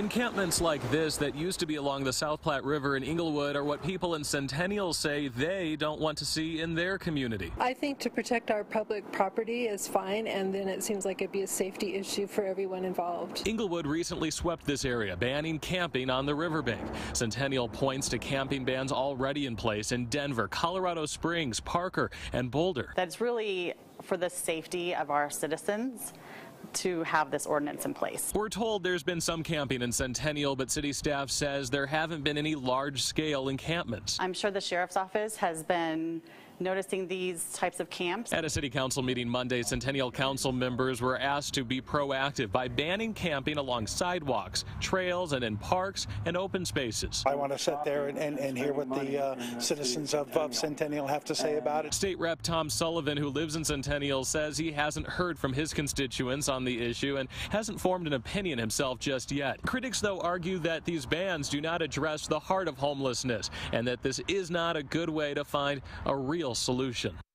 Encampments like this that used to be along the South Platte River in Englewood are what people in Centennial say they don't want to see in their community. I think to protect our public property is fine, and then it seems like it'd be a safety issue for everyone involved. Englewood recently swept this area, banning camping on the riverbank. Centennial points to camping bans already in place in Denver, Colorado Springs, Parker, and Boulder. That's really for the safety of our citizens to have this ordinance in place. We're told there's been some camping in Centennial, but city staff says there haven't been any large scale encampments. I'm sure the sheriff's office has been noticing these types of camps. At a city council meeting Monday, Centennial Council members were asked to be proactive by banning camping along sidewalks, trails, and in parks and open spaces. I want to sit there and, and, and hear what the uh, citizens of, of Centennial have to say about it. State Rep Tom Sullivan, who lives in Centennial, says he hasn't heard from his constituents on the issue and hasn't formed an opinion himself just yet. Critics, though, argue that these bans do not address the heart of homelessness and that this is not a good way to find a real solution.